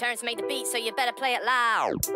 Terrence made the beat, so you better play it loud.